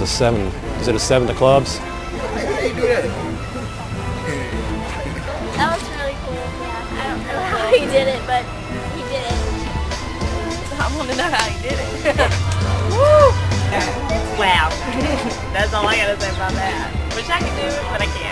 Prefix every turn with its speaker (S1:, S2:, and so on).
S1: It's a seven. Is it a seven to clubs?
S2: That was really cool. Yeah. I don't know how he did it, but he did it.
S3: I want to know how he did it. Woo! Wow. That's all I gotta say about that. Wish I could do it, but I can't.